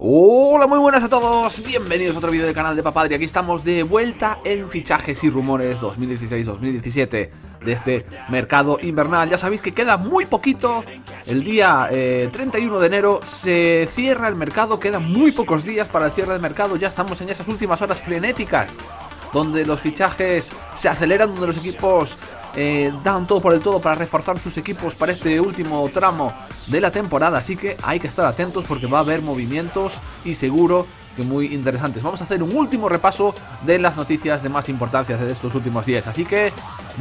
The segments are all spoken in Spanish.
Hola, muy buenas a todos, bienvenidos a otro vídeo del canal de Papadri Aquí estamos de vuelta en Fichajes y Rumores 2016-2017 de este mercado invernal. Ya sabéis que queda muy poquito, el día 31 eh, de enero se cierra el mercado. Quedan muy pocos días para el cierre del mercado, ya estamos en esas últimas horas frenéticas Donde los fichajes se aceleran, donde los equipos eh, dan todo por el todo para reforzar sus equipos para este último tramo de la temporada. Así que hay que estar atentos porque va a haber movimientos y seguro que muy interesantes. Vamos a hacer un último repaso de las noticias de más importancia de estos últimos días. Así que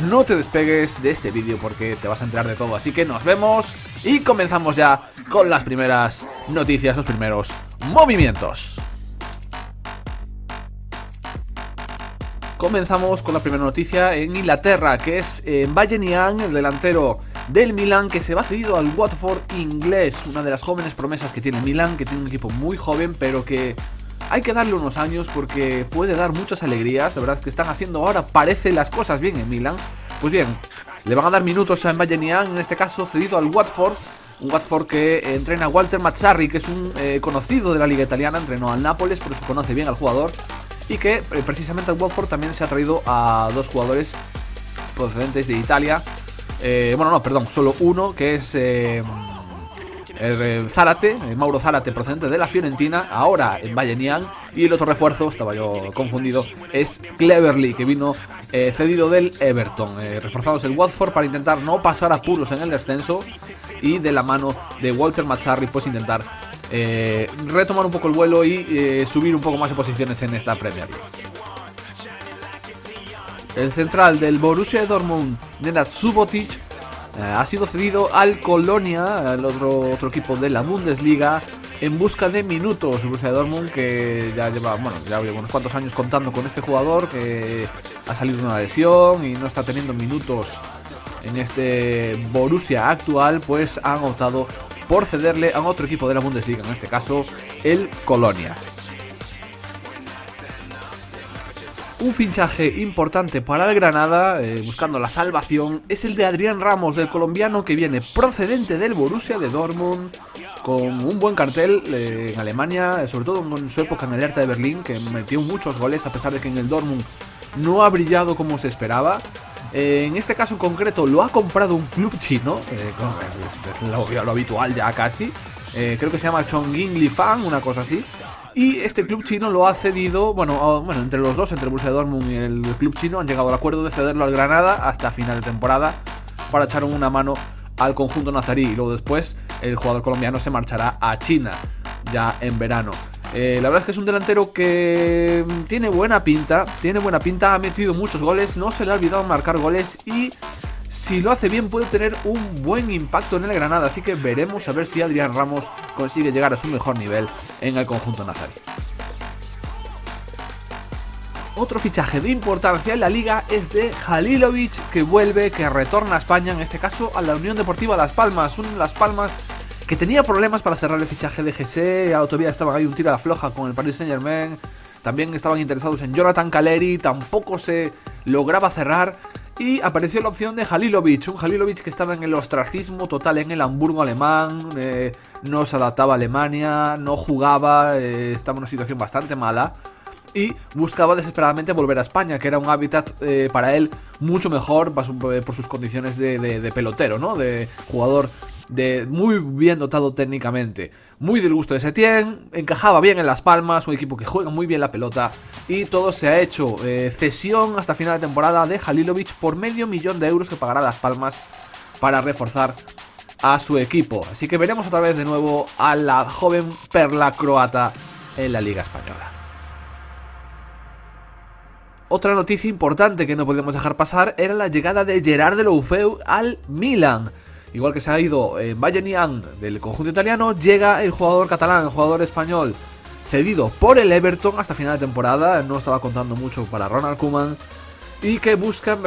no te despegues de este vídeo porque te vas a enterar de todo. Así que nos vemos y comenzamos ya con las primeras noticias, los primeros movimientos. Comenzamos con la primera noticia en Inglaterra, que es en Niang, el delantero del Milan, que se va cedido al Watford inglés, una de las jóvenes promesas que tiene Milan, que tiene un equipo muy joven, pero que hay que darle unos años porque puede dar muchas alegrías. La verdad que están haciendo ahora, parece las cosas bien en Milan. Pues bien, le van a dar minutos a Niang, en este caso cedido al Watford. Un Watford que entrena a Walter Mazzarri, que es un eh, conocido de la liga italiana, entrenó al Nápoles, por eso conoce bien al jugador y que eh, precisamente el Watford también se ha traído a dos jugadores procedentes de Italia. Eh, bueno, no, perdón, solo uno que es eh, Zárate, Mauro Zárate procedente de la Fiorentina, ahora en Bayern y el otro refuerzo, estaba yo confundido, es Cleverly, que vino cedido del Everton, reforzados el Watford para intentar no pasar apuros en el descenso y de la mano de Walter Mazzarri pues intentar eh, retomar un poco el vuelo y eh, subir un poco más de posiciones en esta Premier El central del Borussia Dortmund, Nenad Subotic, eh, ha sido cedido al Colonia, el otro, otro equipo de la Bundesliga, en busca de minutos. Borussia Dortmund que ya lleva, bueno, ya lleva unos cuantos años contando con este jugador que ha salido de una lesión y no está teniendo minutos en este Borussia actual, pues han optado por cederle a otro equipo de la Bundesliga, en este caso el Colonia. Un fichaje importante para el Granada, eh, buscando la salvación, es el de Adrián Ramos, del colombiano que viene procedente del Borussia de Dortmund, con un buen cartel eh, en Alemania, eh, sobre todo en su época en el Hertha de Berlín, que metió muchos goles a pesar de que en el Dortmund no ha brillado como se esperaba. Eh, en este caso en concreto lo ha comprado un club chino, eh, es, lo, habitual ya casi. Eh, creo que se llama Chongqing Li Fan, una cosa así. Y este club chino lo ha cedido, bueno, bueno entre los dos, entre el Borussia Dortmund y el club chino, han llegado al acuerdo de cederlo al Granada hasta final de temporada para echar una mano al conjunto nazarí. Y luego después el jugador colombiano se marchará a China ya en verano. Eh, la verdad es que es un delantero que tiene buena pinta, tiene buena pinta, ha metido muchos goles, no se le ha olvidado marcar goles y si lo hace bien puede tener un buen impacto en el Granada, así que veremos a ver si Adrián Ramos consigue llegar a su mejor nivel en el conjunto nazarí. Otro fichaje de importancia en la liga es de Halilovic que vuelve, que retorna a España, en este caso a la Unión Deportiva Las Palmas, un Las Palmas que tenía problemas para cerrar el fichaje de GC, todavía estaban ahí un tira a floja con el Paris Saint Germain, también estaban interesados en Jonathan Caleri, tampoco se lograba cerrar y apareció la opción de Halilovic, un Halilovic que estaba en el ostracismo total en el Hamburgo alemán, eh, no se adaptaba a Alemania, no jugaba, eh, estaba en una situación bastante mala y buscaba desesperadamente volver a España, que era un hábitat eh, para él mucho mejor por sus condiciones de, de pelotero, ¿no? De jugador de muy bien dotado técnicamente, muy del gusto de Setien, encajaba bien en Las Palmas, un equipo que juega muy bien la pelota y todo se ha hecho eh, cesión hasta final de temporada de Halilovic por medio millón de euros que pagará Las Palmas para reforzar a su equipo. Así que veremos otra vez de nuevo a la joven perla croata en la Liga Española. Otra noticia importante que no podemos dejar pasar era la llegada de Gerard de Loufeu al Milan. Igual que se ha ido en Bayern del conjunto italiano, llega el jugador catalán, el jugador español, cedido por el Everton hasta final de temporada. No estaba contando mucho para Ronald Koeman. Y que busca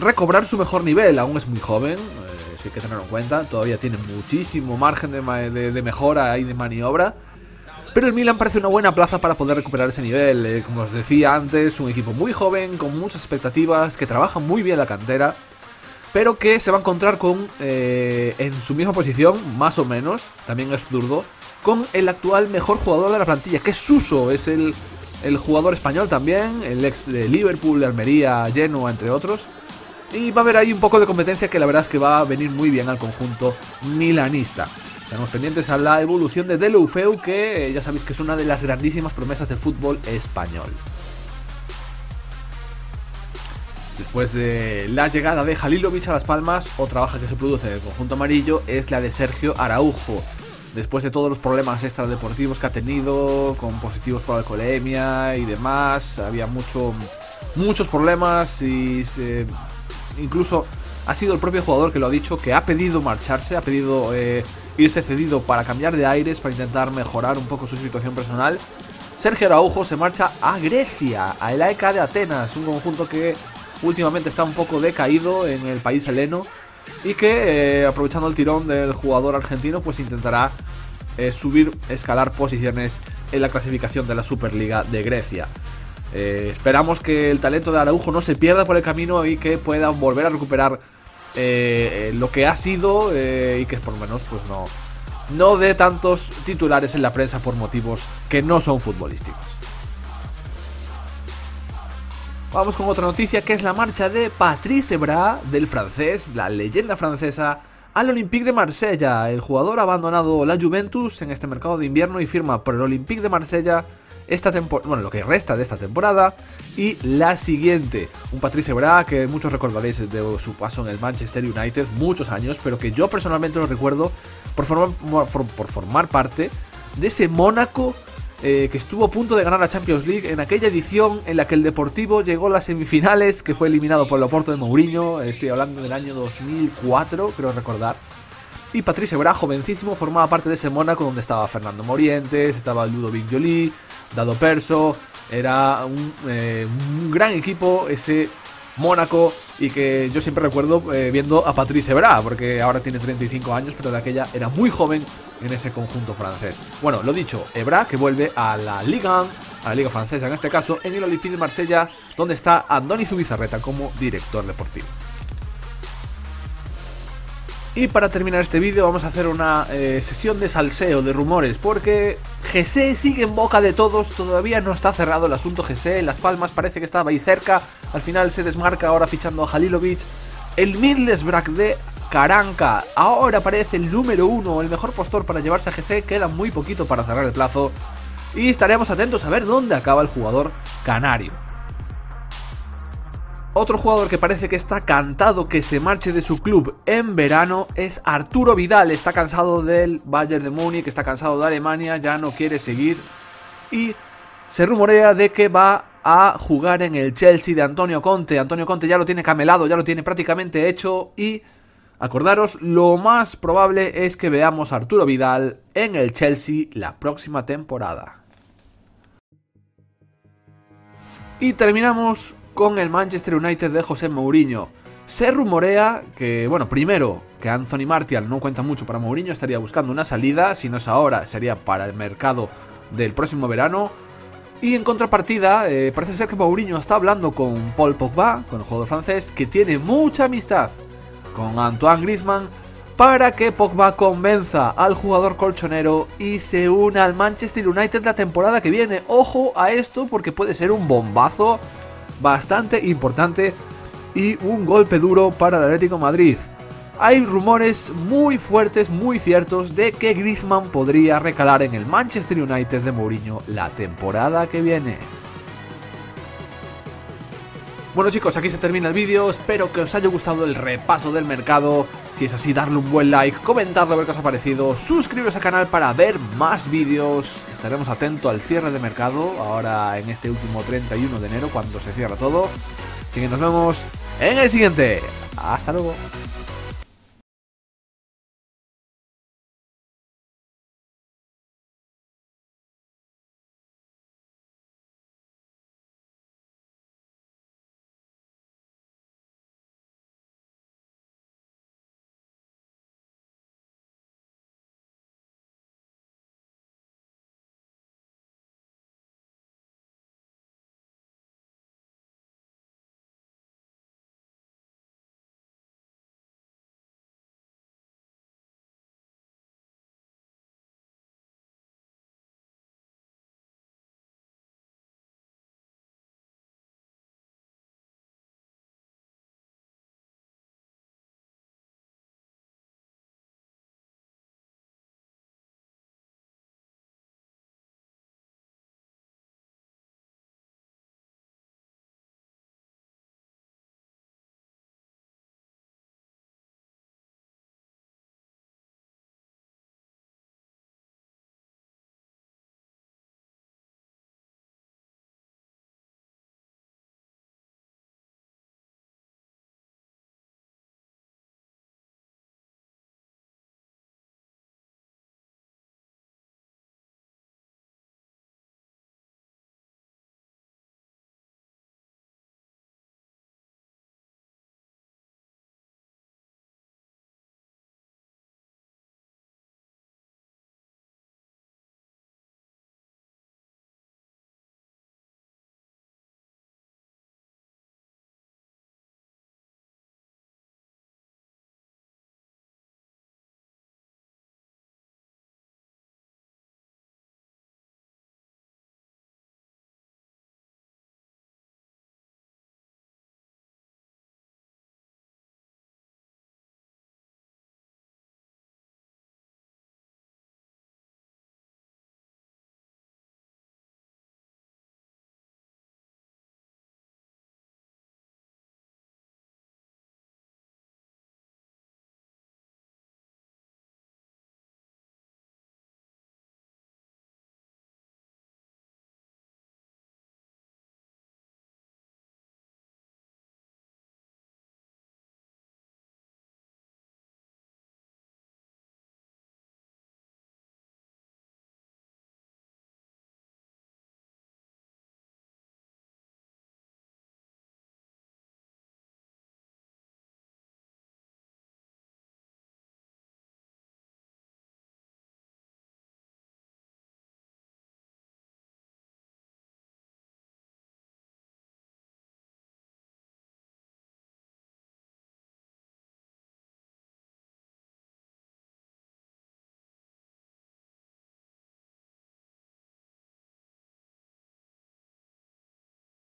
recobrar su mejor nivel. Aún es muy joven, eh, hay que tenerlo en cuenta. Todavía tiene muchísimo margen de, mejora y de maniobra. Pero el Milan parece una buena plaza para poder recuperar ese nivel. Eh, como os decía antes, un equipo muy joven, con muchas expectativas, que trabaja muy bien la cantera pero que se va a encontrar con, eh, en su misma posición, más o menos, también es zurdo, con el actual mejor jugador de la plantilla, que es Suso, es el, el jugador español también, el ex de Liverpool, Almería, Genoa, entre otros. Y va a haber ahí un poco de competencia que la verdad es que va a venir muy bien al conjunto milanista. Estamos pendientes a la evolución de Deulofeu, que eh, ya sabéis que es una de las grandísimas promesas del fútbol español. Después de la llegada de Halilovic a Las Palmas, otra baja que se produce en el conjunto amarillo es la de Sergio Araujo. Después de todos los problemas extradeportivos que ha tenido, con positivos por alcoholemia y demás, había mucho, muchos problemas y incluso ha sido el propio jugador que lo ha dicho, que ha pedido marcharse, ha pedido eh, irse cedido para cambiar de aires, para intentar mejorar un poco su situación personal. Sergio Araujo se marcha a Grecia, a el AEK de Atenas, un conjunto que últimamente está un poco decaído en el país heleno y que eh, aprovechando el tirón del jugador argentino pues intentará eh, subir, escalar posiciones en la clasificación de la Superliga de Grecia. Eh, esperamos que el talento de Araujo no se pierda por el camino y que pueda volver a recuperar lo que ha sido y que por lo menos pues no, no dé tantos titulares en la prensa por motivos que no son futbolísticos. Vamos con otra noticia que es la marcha de Patrice Ebra, del francés, la leyenda francesa, al Olympique de Marsella. El jugador ha abandonado la Juventus en este mercado de invierno y firma por el Olympique de Marsella esta temporada, bueno, lo que resta de esta temporada y la siguiente. Un Patrice Ebra que muchos recordaréis de su paso en el Manchester United, muchos años, pero que yo personalmente lo recuerdo por formar parte de ese Mónaco eh, que estuvo a punto de ganar la Champions League en aquella edición en la que el Deportivo llegó a las semifinales, que fue eliminado por el Oporto de Mourinho, estoy hablando del año 2004, creo recordar. Y Patrice Ebra, jovencísimo, formaba parte de ese Mónaco donde estaba Fernando Morientes, estaba Ludovic Joly, Dado Perso, era un, eh, un gran equipo ese Mónaco y que yo siempre recuerdo eh, viendo a Patrice Ebra, porque ahora tiene 35 años, pero de aquella era muy joven en ese conjunto francés. Bueno, lo dicho, Ebra que vuelve a la Liga a la Liga Francesa en este caso, en el Olympique de Marsella, donde está Andoni Zubizarreta como director deportivo. Y para terminar este vídeo vamos a hacer una eh, sesión de salseo, de rumores, porque GC sigue en boca de todos, todavía no está cerrado el asunto GC, Las Palmas parece que estaba ahí cerca, al final se desmarca ahora fichando a Halilovic. El Middlesbrough de Caranca ahora parece el número uno, el mejor postor para llevarse a GC, queda muy poquito para cerrar el plazo. Y estaremos atentos a ver dónde acaba el jugador canario. Otro jugador que parece que está cantado que se marche de su club en verano es Arturo Vidal. Está cansado del Bayern de Múnich, está cansado de Alemania, ya no quiere seguir. Y se rumorea de que va a jugar en el Chelsea de Antonio Conte. Antonio Conte ya lo tiene camelado, ya lo tiene prácticamente hecho y acordaros, lo más probable es que veamos a Arturo Vidal en el Chelsea la próxima temporada. Y terminamos con el Manchester United de José Mourinho. Se rumorea que, bueno, primero, que Anthony Martial no cuenta mucho para Mourinho, estaría buscando una salida, si no es ahora, sería para el mercado del próximo verano. Y en contrapartida, eh, parece ser que Mourinho está hablando con Paul Pogba, con el jugador francés, que tiene mucha amistad con Antoine Griezmann, para que Pogba convenza al jugador colchonero y se una al Manchester United la temporada que viene. Ojo a esto porque puede ser un bombazo bastante importante y un golpe duro para el Atlético Madrid. Hay rumores muy fuertes, muy ciertos de que Griezmann podría recalar en el Manchester United de Mourinho la temporada que viene. Bueno chicos, aquí se termina el vídeo, espero que os haya gustado el repaso del mercado, si es así darle un buen like, comentarlo a ver qué os ha parecido, suscribiros al canal para ver más vídeos, estaremos atentos al cierre de mercado, ahora en este último 31 de enero cuando se cierra todo, así que nos vemos en el siguiente, hasta luego.